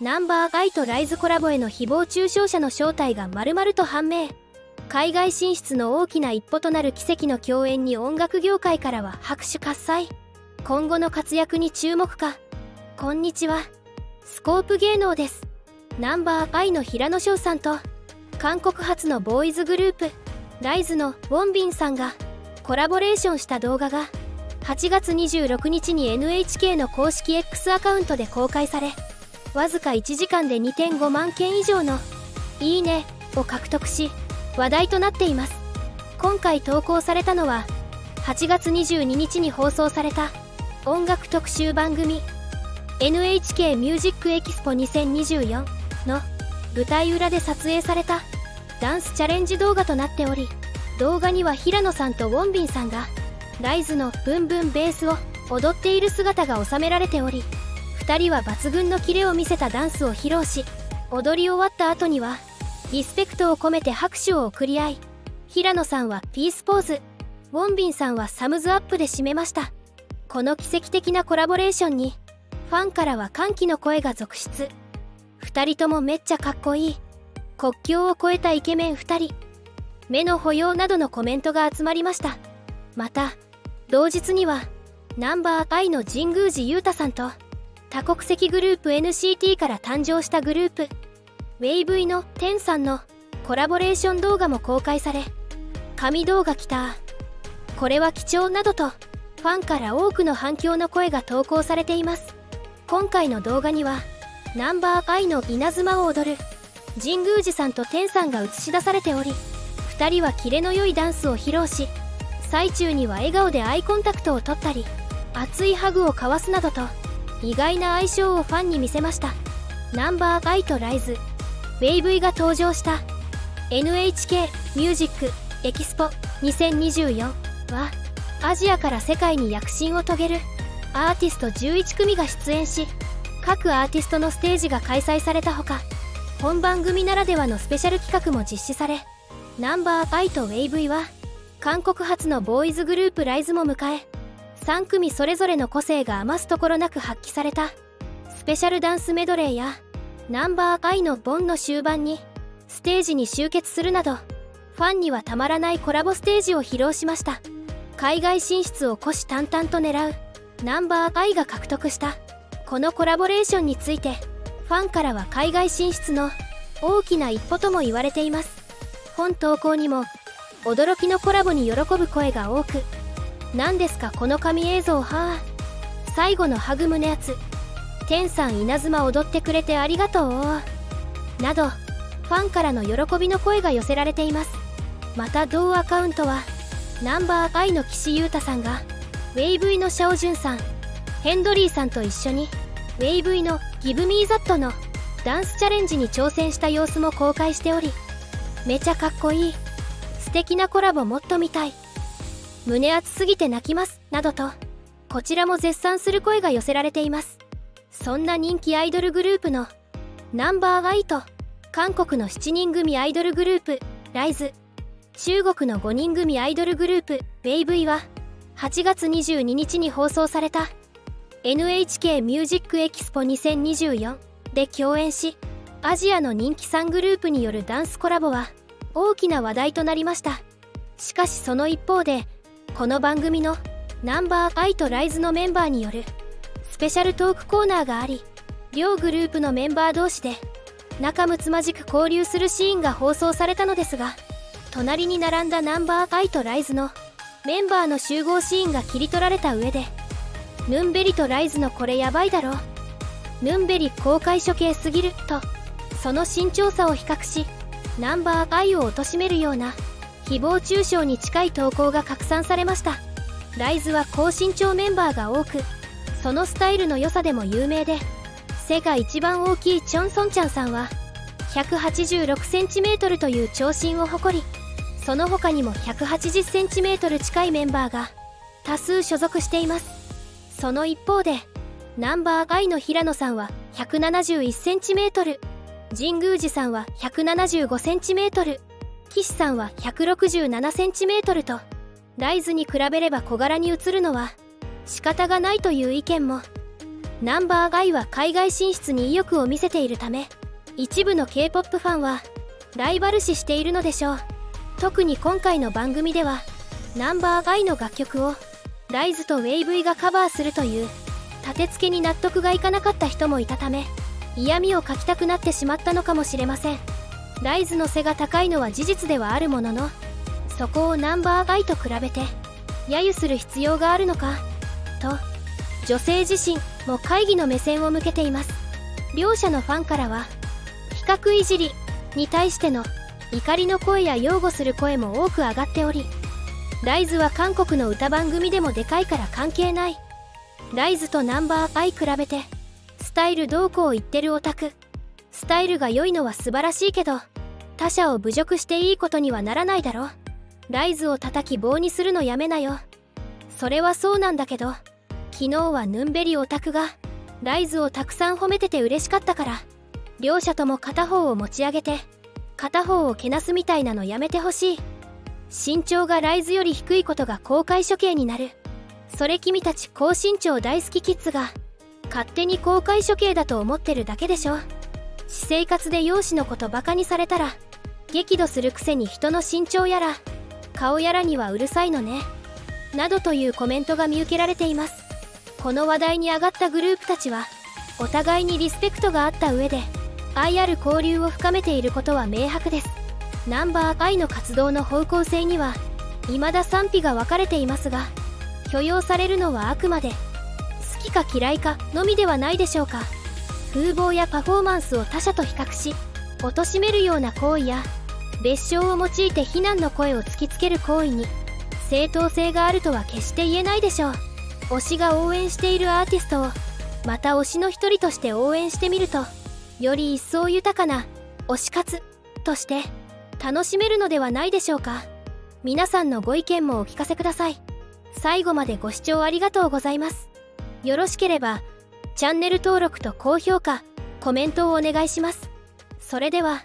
ナンバーアイとライズコラボへの誹謗中傷者の正体が丸々と判明。海外進出の大きな一歩となる奇跡の共演に音楽業界からは拍手喝采。今後の活躍に注目か。こんにちは。スコープ芸能です。ナンバーアイの平野翔さんと韓国発のボーイズグループライズのウォンビンさんがコラボレーションした動画が8月26日に NHK の公式 X アカウントで公開されわずか1時間で2.5万件以上の「いいね」を獲得し話題となっています。今回投稿されたのは8月22日に放送された音楽特集番組 NHK ミュージックエキスポ2024の舞台裏で撮影されたダンスチャレンジ動画となっており動画には平野さんとウォンビンさんがライズのブンブンベースを踊っている姿が収められており2人は抜群のキレを見せたダンスを披露し踊り終わった後にはリスペクトを込めて拍手を送り合い平野さんはピースポーズウォンビンさんはサムズアップで締めました。この奇跡的なコラボレーションにファンからは歓喜の声が続出。2人ともめっちゃかっこいい。国境を越えたイケメン2人。目の保養などのコメントが集まりました。また同日にはナンバーアイの神宮寺勇太さんと多国籍グループ NCT から誕生したグループ。ウェイブイのテンさんのコラボレーション動画も公開され神動画来た。これは貴重などとファンから多くの反響の声が投稿されています。今回の動画にはナンバーアイの稲妻を踊る神宮寺さんと天さんが映し出されており2人はキレの良いダンスを披露し最中には笑顔でアイコンタクトを取ったり熱いハグを交わすなどと意外な相性をファンに見せました。ナンバーアイとライズ。ウェイブイが登場した。NHK ミュージックエキスポ2024はアジアから世界に躍進を遂げる。アーティスト11組が出演し各アーティストのステージが開催されたほか本番組ならではのスペシャル企画も実施されナンバーアイとウェイブイは韓国発のボーイズグループライズも迎え3組それぞれの個性が余すところなく発揮された。スペシャルダンスメドレーやナンバーアイのボンの終盤にステージに集結するなどファンにはたまらないコラボステージを披露しました。海外進出を虎視眈々と狙うナンバーアイが獲得した。このコラボレーションについてファンからは海外進出の大きな一歩とも言われています。本投稿にも驚きのコラボに喜ぶ声が多く何ですかこの神映像は。最後のハグ胸圧。天さん稲妻踊ってくれてありがとう。などファンからの喜びの声が寄せられています。また同アカウントはナンバーアイの岸優太さんがウェイブイのシャオジュンさんヘンドリーさんと一緒にウェイブイのギブミーザットのダンスチャレンジに挑戦した様子も公開しておりめちゃかっこいい。素敵なコラボもっと見たい。胸熱すぎて泣きますなどとこちらも絶賛する声が寄せられています。そんな人気アイドルグループのナンバーガイと韓国の7人組アイドルグループライズ。中国の5人組アイドルグループウェイブイは8月22日に放送された NHK ミュージックエキスポ2024で共演しアジアの人気3グループによるダンスコラボは大きな話題となりました。しかしその一方でこの番組のナンバーアイとライズのメンバーによるスペシャルトークコーナーがあり両グループのメンバー同士で仲睦まじく交流するシーンが放送されたのですが隣に並んだナンバーアイとライズのメンバーの集合シーンが切り取られた上でヌンベリとライズのこれやばいだろヌンベリ公開処刑すぎるとその身長差を比較しナンバーアイを貶めるような誹謗中傷に近い投稿が拡散されました。ライズは高身長メンバーが多くそのスタイルの良さでも有名で背が一番大きいチョンソンちゃんさんは 186cm という長身を誇りその他にも 180cm 近いメンバーが多数所属しています。その一方でナンバーアイの平野さんは 171cm 神宮寺さんは 175cm 岸さんは 167cm とライズに比べれば小柄に映るのは仕方がないという意見も。ナンバーガイは海外進出に意欲を見せているため一部の K-POP ファンはライバル視しているのでしょう。特に今回の番組ではナンバーガイの楽曲をライズとウェイブイがカバーするという立て付けに納得がいかなかった人もいたため嫌味を書きたくなってしまったのかもしれません。ライズの背が高いのは事実ではあるもののそこをナンバーガイと比べて揶揄する必要があるのかと女性自身も会議の目線を向けています。両者のファンからは比較いじりに対しての怒りの声や擁護する声も多く上がっておりライズは韓国の歌番組でもでかいから関係ない。ライズとナンバーアイ比べてスタイルどうこう言ってるオタク。スタイルが良いのは素晴らしいけど他者を侮辱していいことにはならないだろライズを叩き棒にするのやめなよ。それはそうなんだけど昨日はヌンベリオタクがライズをたくさん褒めてて嬉しかったから両者とも片方を持ち上げて片方をけなすみたいなのやめてほしい。身長がライズより低いことが公開処刑になる。それ君たち高身長大好きキッズが勝手に公開処刑だと思ってるだけでしょ。私生活で容姿のことバカにされたら激怒するくせに人の身長やら顔やらにはうるさいのねなどというコメントが見受けられています。この話題に上がったグループたちはお互いにリスペクトがあった上で愛ある交流を深めていることは明白です。ナンバー愛の活動の方向性には未だ賛否が分かれていますが許容されるのはあくまで好きか嫌いかのみではないでしょうか。風貌やパフォーマンスを他者と比較し貶めるような行為や別称を用いて非難の声を突きつける行為に正当性があるとは決して言えないでしょう。推しが応援しているアーティストをまた推しの一人として応援してみるとより一層豊かな推し活として楽しめるのではないでしょうか。皆さんのご意見もお聞かせください。最後までご視聴ありがとうございます。よろしければチャンネル登録と高評価コメントをお願いします。それでは。